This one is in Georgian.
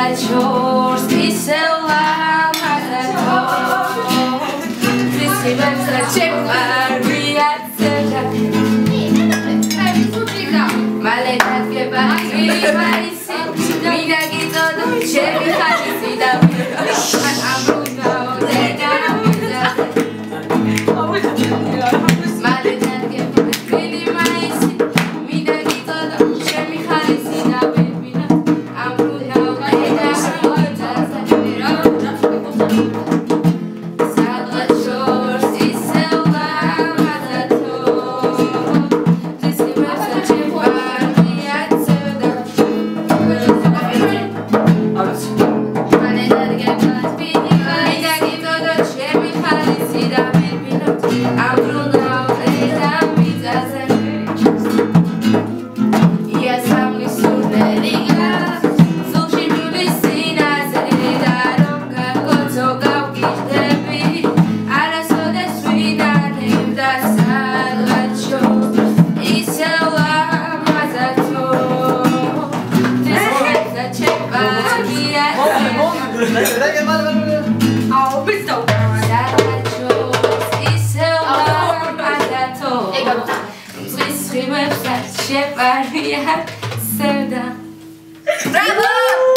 რაღაც შორს ისევ ამაზათო ვისი მემსა შეყვარიაცეჟა მალე დადგება კვირმა ისი მინაგიწოდო შევიხარ I'll be at I'll be so Przytrzymaj przed siebie jak serda Brawo!